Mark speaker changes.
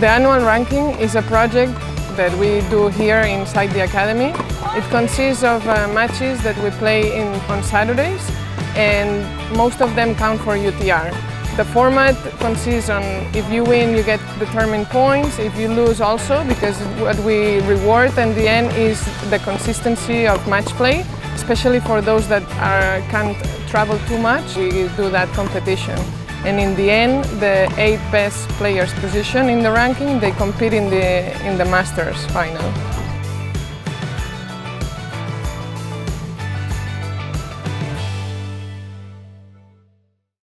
Speaker 1: The annual ranking is a project that we do here inside the academy. It consists of uh, matches that we play in, on Saturdays and most of them count for UTR. The format consists on if you win you get determined points, if you lose also because what we reward in the end is the consistency of match play, especially for those that are, can't travel too much, we do that competition. And in the end, the eight best players position in the ranking, they compete in the, in the Masters final.